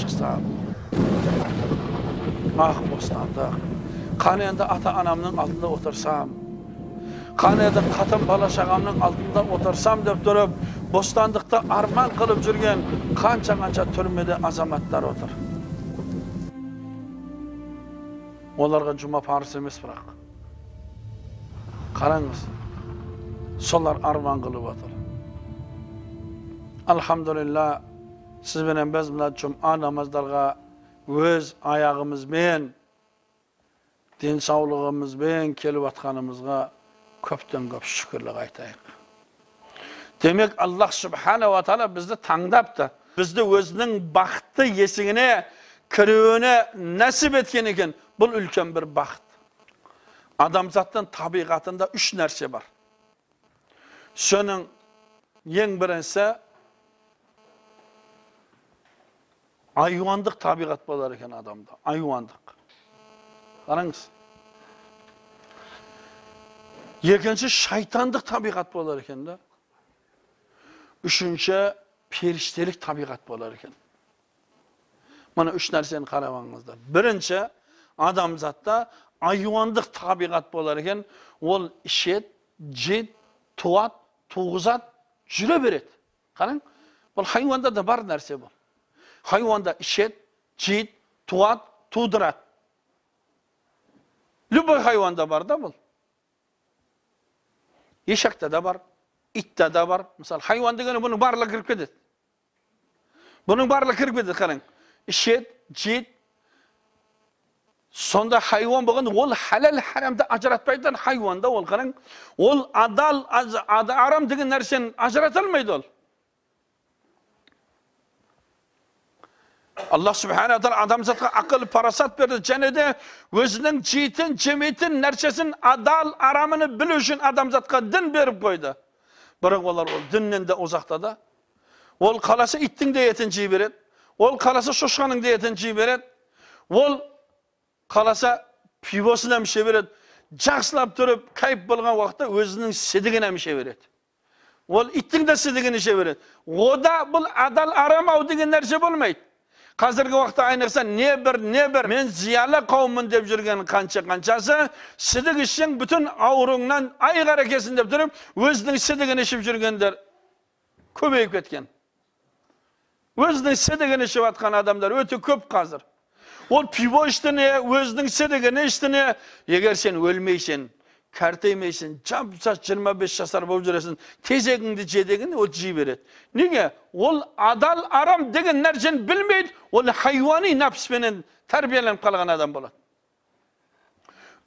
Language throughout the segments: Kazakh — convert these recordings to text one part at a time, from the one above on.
шықсам ах бостанда қане енді ата анамның алдында отырсам қане енді қатын бала шағамның алдында отырсам деп тұрып бостандықты арман қылып жүрген қанша қанша түрмеде азаматтар отыр оларға жұма парыз емес бірақ қараңыз солар арман қылып отыр алхамдулилля сіз біз мына жұма намаздарға өз аяғымызбен денсаулығымызбен келіп жатқанымызға көптен көп шүкірлік айтайық демек аллах субханала тағала бізді таңдапты бізді өзінің бақытты есігіне кіруіне нәсіп еткен екен бұл үлкен бір бақыт адамзаттың табиғатында үш нәрсе бар соның ең бірінші айуандық табиғат болар екен адамда айуандық қараңыз екінші шайтандық табиғат болар екен да үшінші періштелік табиғат болар екен мына үш нәрсені қарап алыңыздар бірінші адамзатта айуандық табиғат болар екен ол ішеді жейді туады туғызады жүре береді қараң бұл хайуанда бар нәрсе бұл хайуанда ішеді жейді туады тудырады любой хайуанда бар да бұл ешекте да бар итте да бар мысалы хайуан деген бұның барлығы кіріп кетеді бұның барлығы кіріп кетеді қараң ішеді жейді сонда хайуан болған ол халал харамды ажыратпайтын хайуанда ол қараң ол адал арам деген нәрсені ажырата алмайды ол алла субхана тағала адамзатқа ақыл парасат берді және де өзінің жейтін жемейтін нәрсесін адал арамын білу үшін адамзатқа дін беріп қойды бірақ олар ол діннен де да ол қаласа иттің де етін жей береді ол қаласа шошқаның да етін жей береді ол қаласа пивосын іше береді жақсылап тұрып кайф болған уақытта өзінің сідігін іше береді ол иттің де сідігін іше береді ода бұл адал арам ау деген нәрсе болмайды қазіргі уақытта айнықса не бір не бір мен зиялы қауыммын деп жүрген қанша қаншасы сідік ішсең бүтін ауруыңнан айығар екенсің деп тұрып өзінің сідігін ішіп жүргендер көбейіп кеткен өзінің сідігін ішіп жатқан адамдар өте көп қазір ол пиво ішті не өзінің сідігін ішті не егер сен өлмейсің кәртеймейсің жап жиырма бес жасар болып жүресің тезегіңді деген ол жей береді неге ол адал арам деген нәрсені білмейді ол хайуани нәпсіменен тәрбиеленіп қалған адам болады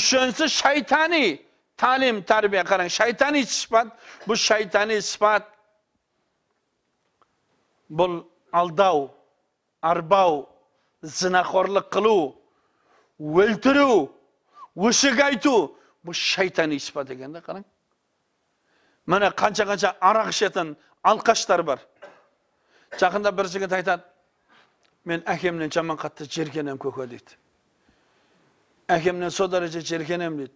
үшіншісі шайтани тәлім тәрбие қараң шайтани сипат бұл шайтани сипат бұл алдау арбау зінақорлық қылу өлтіру өшік айту бұл шайтан испат екен да қараң міне қанша қанша арақ ішетін алқаштар бар жақында бір жігіт айтады мен әкемнен жаман қатты жеркенем көке дейді әкемнен сол дәреже жеркенем дейді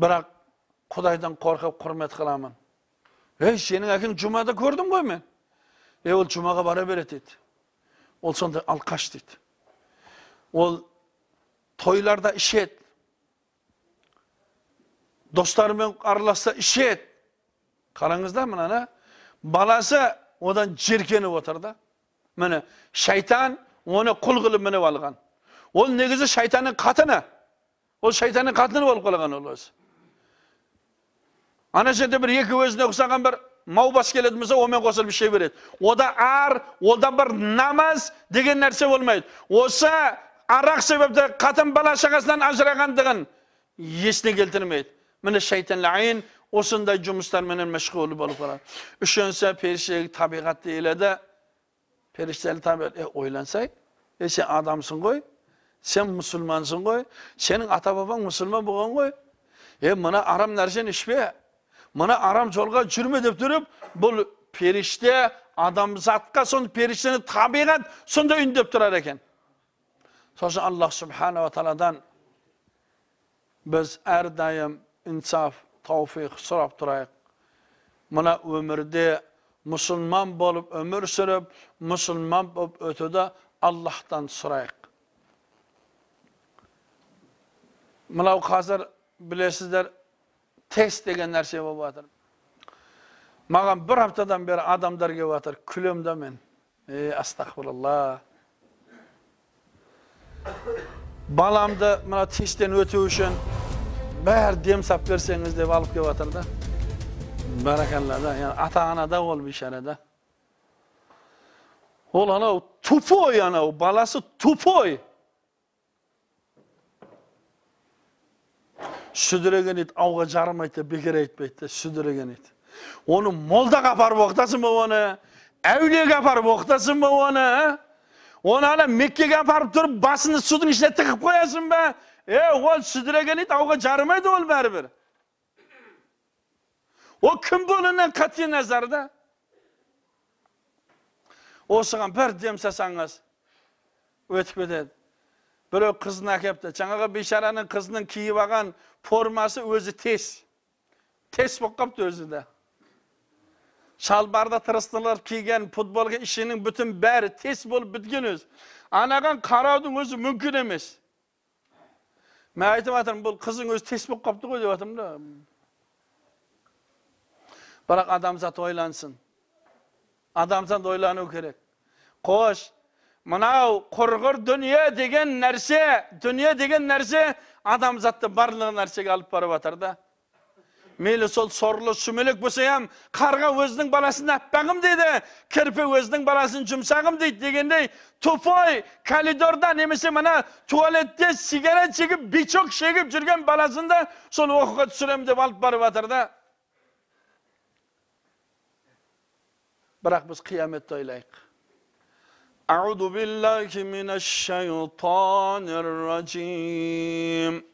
бірақ құдайдан қорқып құрмет қыламын ей сенің әкең жұмада көрдім ғой мен е ол жұмаға бара береді дейді ол сондай алқаш дейді ол тойларда ішеді достарымен араласса ішеді ет қараңыз да мынаны баласы одан жеркеніп отыр да міне шайтан оны құл қылып мініп алған ол негізі шайтанның қатыны ол шайтанның қатыны болып қалған ол өзі ана жерде бір екі өзіне ұқсаған бір мау бас келетін болса онымен қосылып іше береді ода ар ода бір намаз деген нәрсе болмайды осы арақ себепті қатын бала шағасынан ажырағандығын есіне келтірмейді міне шайтан лайын осындай жұмыстарменен мәшғұл болып қалады үшінші періште табиғат дейледі періштелі табиғат е ойлансай е сен адамсың ғой сен мұсылмансың ғой сенің ата бабаң мұсылман болған ғой е мына арам нәрсені ішпе мына арам жолға жүрме деп тұрып бұл періште адамзатқа сон періштені табиғат сондай үндеп тұрар екен сосын аллах субханала тағаладан біз әрдайым инсаф тауфиқ сұрап тұрайық мына өмірде мұсылман болып өмір сүріп мұсылман болып өтуді аллахтан сұрайық мынау қазір білесіздер тест деген нәрсе болып жатыр маған бір аптадан бері адамдар келіп жатыр күлемін да мен е астағфиралла баламды мына тесттен өту үшін бәрі дем сап берсеңіз деп алып келіп жатыр да бәрекалла да ата ана да ол бейшара да ол анау тупой анау баласы тупой сүдіреген ит ауға жарымайды деп бекер айтпайды да сүдіреген ит оны молдаға апарып оқытасың ба оны әулиеге апарып оқытасың ба оны оны ана меккеге апарып тұрып басын судың ішіне тығып қоясың ба е ол шідіреген ит ауға жарымайды ол бәрібір ол кім болуынан қатты назар да осыған бір дем салсаңыз өтіп кетеді біреу қызын әкеліпті жаңағы бейшараның қызының киіп алған формасы өзі тес тес болып қалыпты өзі де шалбарды тырыстырып киген футболка ішінің бүтін бәрі тес болып біткен өзі анаған қараудың өзі мүмкін емес мен айтып жатырмын бұл қызың өзі тес болып қалыпты ғой деп жатырмын да бірақ адамзат ойлансын адамзат ойлану керек қош мынау құрғыр дүние деген нәрсе дүние деген нәрсе адамзатты барлық нәрсеге алып барып жатыр да мейлі сол сорлы сүмелек болса ем, қарға өзінің баласын аппағым дейді кірпі өзінің баласын жұмсағым дейді дегендей тупой коридорда немесе мына туалетте сигарет шегіп бичок шегіп жүрген баласында, да сол оқуға түсіремін деп алып барып жатыр да бірақ біз қияметті ойлайық Ауду биллахи من الشيطان الرجيم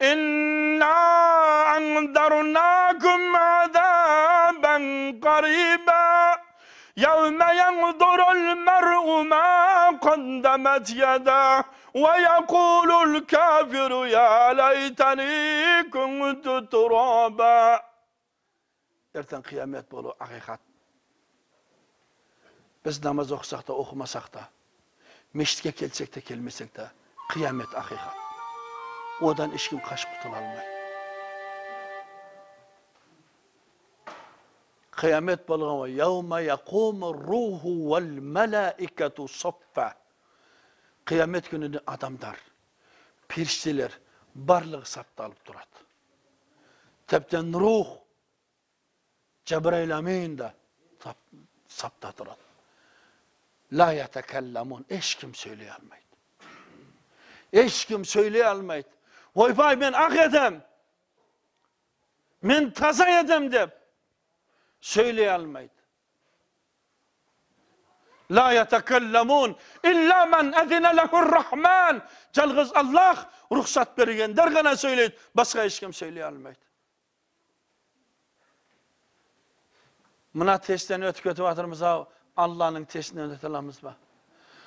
İnna andarnakum azaben qariba yevme yandurul mer'u ma qaddemet yeda ve yekulul kafiru ya leyteni kuntu turaba Erten kıyamet bolu hakikat. Biz namaz okusak da okumasak da, meşrike kelsek de kelmesek de, kıyamet hakikat. O'dan hech kim qashib qutulolmaydi qiyomat bo'lgan yavma yaqumu ruhu val malaikatu soffa qiyomat gününde odamlar perishtalar barlig'i safda olib turadi tepten ruh Cebrail Amin de sap, sapta duran. La yetekellamun. Hiç kim söyleyemeyiz. Hiç kim söyleyemeyiz. Vay vay ben ak edem. Ben taza edem de söyleyemeyiz. La yetekellemun illa men edine lehurrahman. Calgız Allah ruhsat bergen dergana söyleyid. Başka hiç kim söyleyelmeydi. Mına testlerini ötü kötü vatırımıza Allah'ın testlerini ötü var.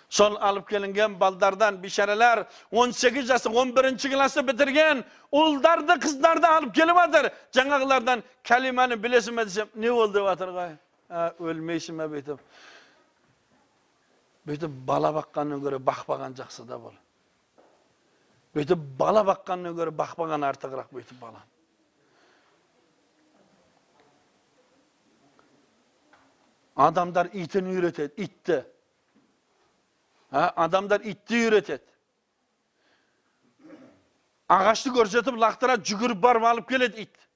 сол алып келінген балдардан бишаралар 18 жасы 11 класты бітірген ұлдарды қыздарды алып келіп жатыр жаңағылардан кәлиманы білесің ба десем не болды деп жатыр ғой өлмейсің ба бүйтіп бүйтіп бала баққаннан гөрі бақпаған жақсы да бол бүйтіп бала баққаннан гөрі бақпаған артығырақ бүйтіп бала адамдар итін үйретеді итті адамдар итті үйретеді ағашты көрсетіп лақтыра жүгіріп барып алып келеді ит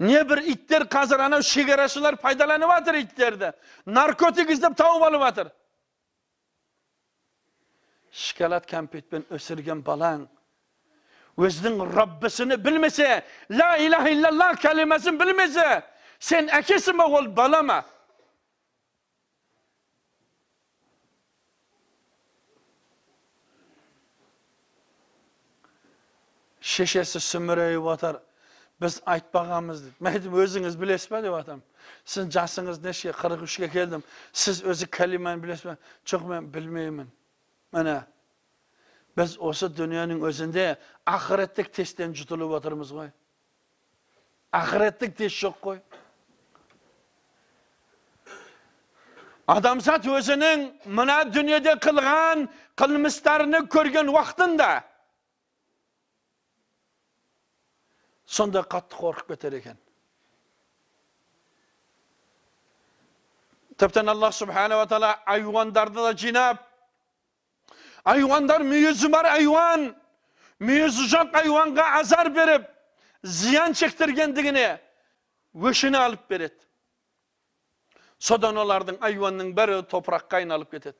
небір иттер қазір анау шекарашылар пайдаланып жатыр иттерді наркотик іздеп тауып алып жатыр шоколад кәмпитпен өсірген балаң өзінің раббісіні білмесе ла илаха илlallah кәлимасын білмесе сен әкесің ба ол бала ма шешесі сүмірейіп отыр біз айтпағанбыз дейді мен айттым өзіңіз білесіз ба деп жатамын сіздің жасыңыз неше қырық үшке келдім сіз өзі кәлиманы білесіз ба жоқ мен білмеймін міне біз осы дүниенің өзінде ақыреттік тесттен жұтылып отырмыз ғой ақыреттік тест жоқ қой адамзат өзінің мына дүниеде қылған қылмыстарыны көрген уақытында сонда қатты қорқып кетер екен тіптен алла ва тағала айуандарды да жинап айуандар мүйізі бар айуан мүйізі жоқ айуанға азар беріп зиян шектіргендігіне өшіне алып береді содан олардың айуанның бәрі топыраққа айналып кетеді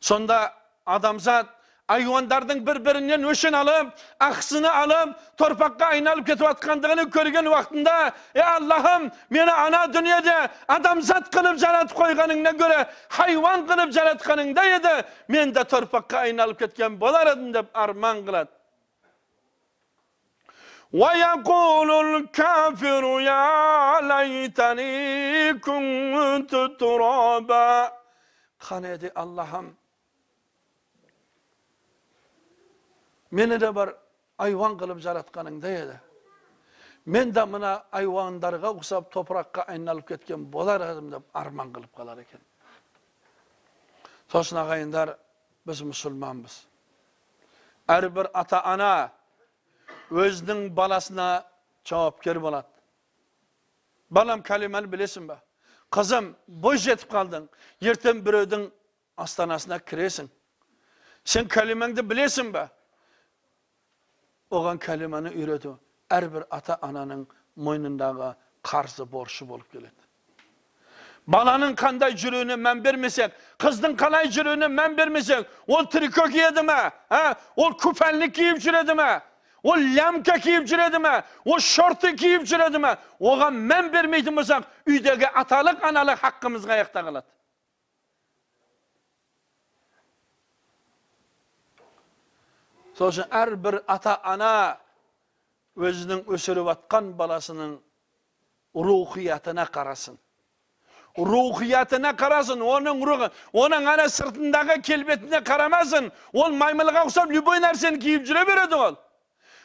сонда адамзат ayvonlarning bir birini nushin olib axsini olib torpaqqa aylanib ketayotganligini ko'rgan vaqtimda ey allohim meni ana dunyoda odamzod qilib yaratib qo'yganingdan ko'ra hayvon qilib yaratganingda edi menda torpaqqa aylanib ketgan bo'lar edim deb armon qiladi ويقول الكافر يا ليتني كنت ترابا qani edi allohim мені де бар, айуан қылып жаратқаның еді мен де мына айуандарға ұқсап топыраққа айналып кеткен болар едім деп арман қылып қалар екен сосын ағайындар біз мұсылманбыз әрбір ата ана өзінің баласына жауапкер болады балам кәлимәні білесің ба қызым бой жетіп қалдың ертең біреудің астанасына кіресің сен кәлимәңді білесің ба оған кәлиманы үйрету әрбір ата ананың мойнындағы қарсы борышы болып келеді баланың қандай жүруіне мән бермесек қыздың қалай жүруіне мән бермесек ол трико киеді ме ә? ол купальник киіп жүреді ме ол лямка киіп жүреді ме ол шорты киіп жүреді ме оған мән бермейтін болсақ үйдегі аталық аналық хаққымыз қаяқта қалады сол үшін әрбір ата ана өзінің өсіріп жатқан баласының рухиятына қарасын рухиятына қарасын оның рухы оның ана сыртындағы келбетіне қарамасын ол маймылға ұқсап любой нәрсені киіп жүре береді ол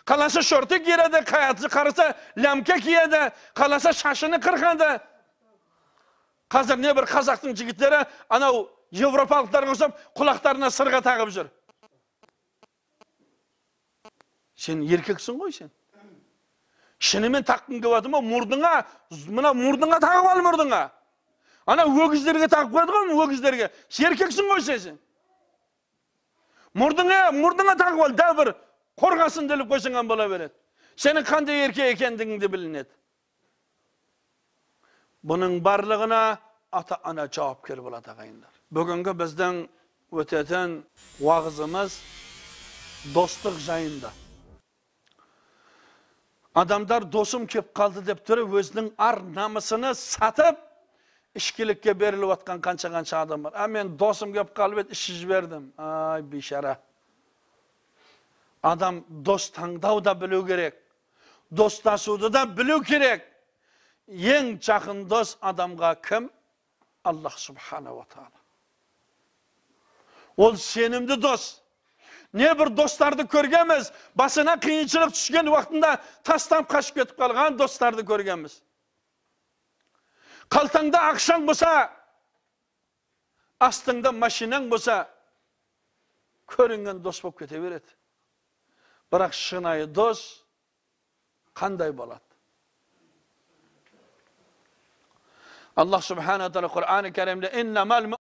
қаласа шорты киеді қараса лямка киеді қаласа шашыны қырқады қазір бір қазақтың жігіттері анау европалықтарға ұқсап құлақтарына сырға тағып жүр сен еркексің ғой сен шынымен таққың келіп жатыр ма мұрныңа мына мұрныңа тағып ал мұрныңа ана өгіздерге тағып қояды ғой өгіздерге еркексің ғой сен сен мұрныңа мұрныңа тағып ал дәл бір қорғасын іліп қойсаң бола береді сенің қандай еркек екендігің білінеді бұның барлығына ата ана жауапкер болады ағайындар бүгінгі біздің өтетін уағызымыз достық жайында адамдар досым кеп қалды деп тұрып өзінің ар намысыны сатып ішкілікке беріліп жатқан қанша қанша адам бар а мен досым келіп қалып еді ішіп жібердім ай бейшара адам дос таңдау да білу керек достасуды да білу керек ең жақын дос адамға кім аллах субханала тағала ол сенімді дос небір достарды көргенбіз басына қиыншылық түскен уақытында тастап қашып кетіп қалған достарды көргенбіз қалтаңда ақшаң болса астыңда машинаң болса көрінген дос болып кете береді бірақ шынайы дос қандай болады аллах субхана тағала құран кәрімде